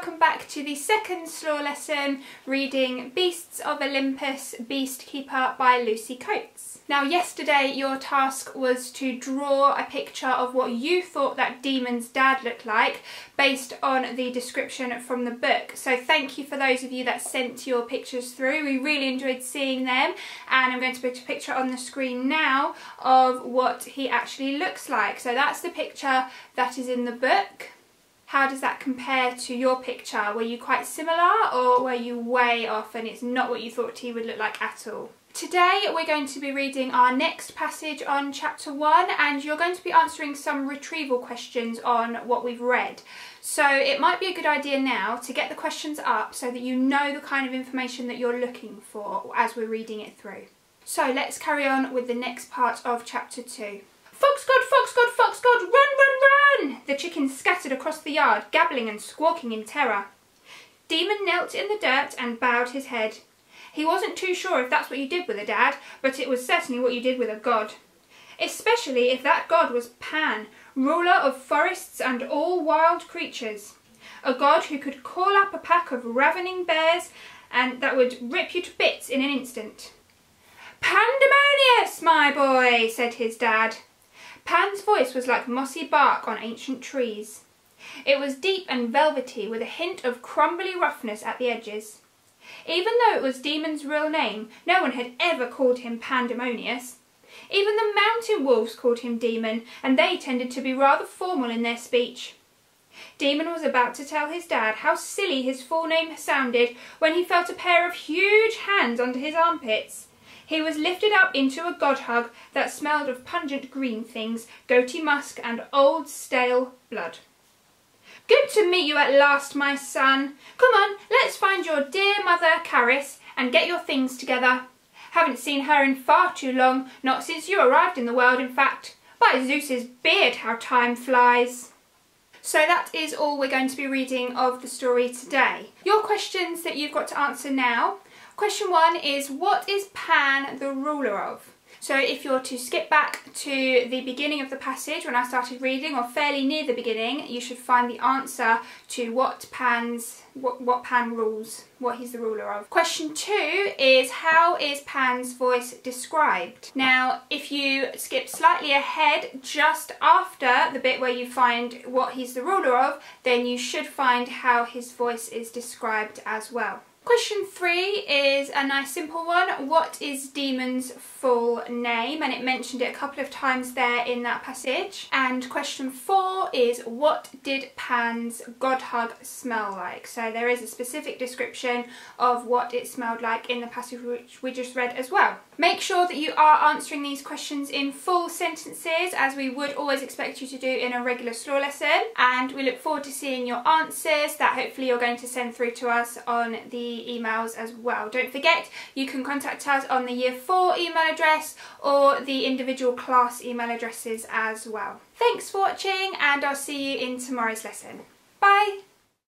welcome back to the second Slor lesson reading Beasts of Olympus Beast Keeper by Lucy Coates. Now yesterday your task was to draw a picture of what you thought that demon's dad looked like based on the description from the book. So thank you for those of you that sent your pictures through. We really enjoyed seeing them and I'm going to put a picture on the screen now of what he actually looks like. So that's the picture that is in the book. How does that compare to your picture? Were you quite similar or were you way off and it's not what you thought he would look like at all? Today we're going to be reading our next passage on chapter 1 and you're going to be answering some retrieval questions on what we've read. So it might be a good idea now to get the questions up so that you know the kind of information that you're looking for as we're reading it through. So let's carry on with the next part of chapter 2. Fox God, Fox God, Fox God, run, run, run! The chickens across the yard, gabbling and squawking in terror. Demon knelt in the dirt and bowed his head. He wasn't too sure if that's what you did with a dad, but it was certainly what you did with a god. Especially if that god was Pan, ruler of forests and all wild creatures. A god who could call up a pack of ravening bears and that would rip you to bits in an instant. Pandemonius, my boy, said his dad. Pan's voice was like mossy bark on ancient trees. It was deep and velvety with a hint of crumbly roughness at the edges. Even though it was Demon's real name, no one had ever called him Pandemonius. Even the mountain wolves called him Demon, and they tended to be rather formal in their speech. Demon was about to tell his dad how silly his full name sounded when he felt a pair of huge hands under his armpits. He was lifted up into a god hug that smelled of pungent green things, goatee musk and old stale blood. Good to meet you at last, my son. Come on, let's find your dear mother, Caris, and get your things together. Haven't seen her in far too long, not since you arrived in the world, in fact. By Zeus's beard, how time flies. So that is all we're going to be reading of the story today. Your questions that you've got to answer now Question one is what is Pan the ruler of? So if you're to skip back to the beginning of the passage when I started reading or fairly near the beginning, you should find the answer to what Pan's what, what Pan rules, what he's the ruler of. Question two is how is Pan's voice described? Now if you skip slightly ahead just after the bit where you find what he's the ruler of, then you should find how his voice is described as well. Question three is a nice simple one. What is Demon's full name? And it mentioned it a couple of times there in that passage. And question four is what did Pan's god hug smell like? So there is a specific description of what it smelled like in the passage which we just read as well. Make sure that you are answering these questions in full sentences as we would always expect you to do in a regular Slor lesson and we look forward to seeing your answers that hopefully you're going to send through to us on emails as well. Don't forget you can contact us on the year 4 email address or the individual class email addresses as well. Thanks for watching and I'll see you in tomorrow's lesson. Bye!